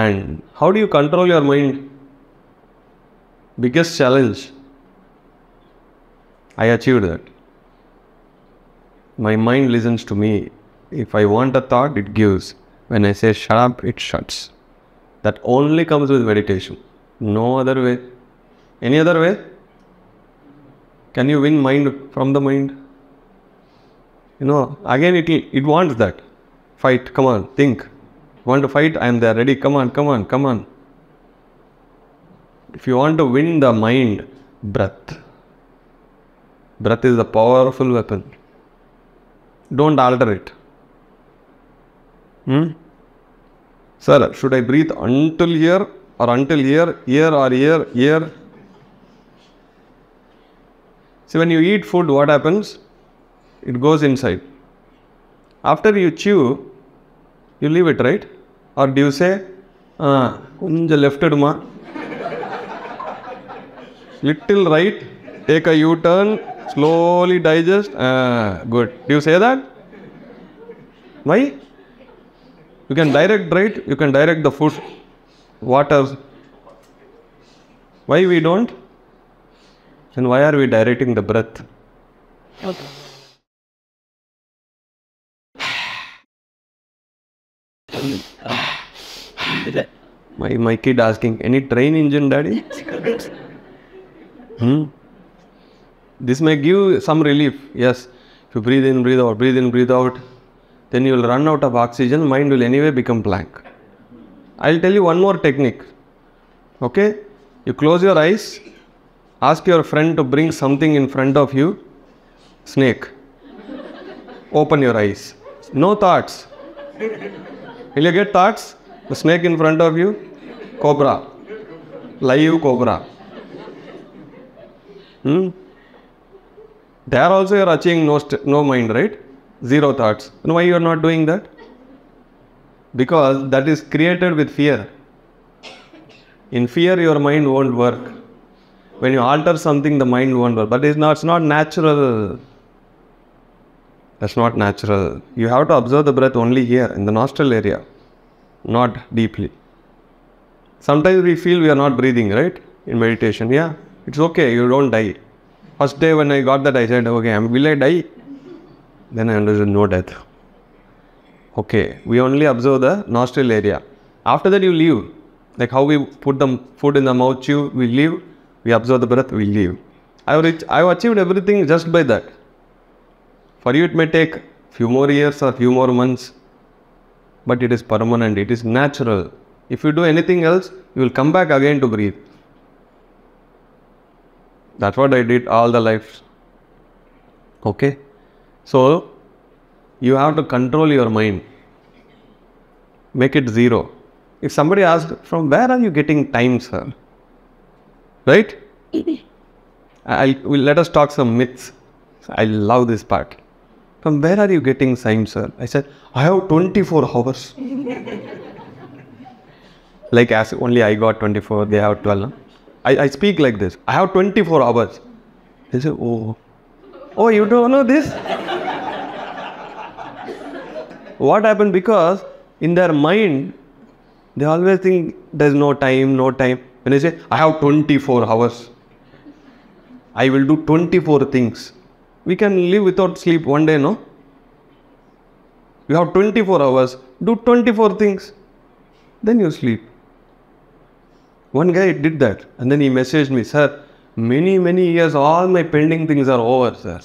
And how do you control your mind? Biggest challenge. I achieved that. My mind listens to me. If I want a thought, it gives. When I say shut up, it shuts. That only comes with meditation. No other way. Any other way? Can you win mind from the mind? You know, again it it wants that. Fight, come on, think. Want to fight? I am there, ready, come on, come on, come on. If you want to win the mind, breath. Breath is a powerful weapon. Don't alter it. Hmm? Sir, should I breathe until here or until here, here or here, here? See, when you eat food, what happens? It goes inside. After you chew, You leave it, right? Or do you say, ah, kunja left eduma? Little right, take a U-turn, slowly digest. uh, good. Do you say that? Why? You can direct right, you can direct the food, water. Why we don't? Then why are we directing the breath? Okay. My, my kid asking, any train engine, daddy? Hmm? This may give some relief. Yes, if you breathe in, breathe out, breathe in, breathe out, then you will run out of oxygen, mind will anyway become blank. I'll tell you one more technique. Okay? You close your eyes, ask your friend to bring something in front of you, snake. Open your eyes. No thoughts. Will you get thoughts? The snake in front of you, cobra. Live cobra. Hmm? There also you are achieving no, no mind, right? Zero thoughts. And why you are not doing that? Because that is created with fear. In fear, your mind won't work. When you alter something, the mind won't work. But it's not, it's not natural. That's not natural. You have to observe the breath only here in the nostril area, not deeply. Sometimes we feel we are not breathing, right? In meditation, yeah, it's okay, you don't die. First day when I got that, I said, okay, will I die? Then I understood no death. Okay, we only observe the nostril area. After that, you leave. Like how we put the food in the mouth, chew, we leave. We observe the breath, we leave. I have, reached, I have achieved everything just by that. For you, it may take few more years or few more months, but it is permanent. It is natural. If you do anything else, you will come back again to breathe. That's what I did all the life. Okay? So, you have to control your mind. Make it zero. If somebody asks, from where are you getting time, sir? Right? I, will let us talk some myths. I love this part. From where are you getting time, sir? I said, I have 24 hours. like as only I got 24, they have 12. no? I, I speak like this. I have 24 hours. They say, oh, oh, you don't know this? what happened? Because in their mind, they always think there's no time, no time. When I say, I have 24 hours, I will do 24 things. We can live without sleep one day, no? You have 24 hours, do 24 things, then you sleep. One guy did that and then he messaged me, Sir, many, many years, all my pending things are over, sir.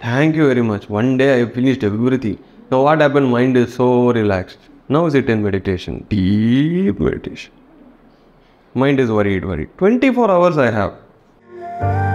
Thank you very much. One day I finished everything. Now, what happened? Mind is so relaxed. Now, sit in meditation, deep meditation. Mind is worried, worried. 24 hours I have.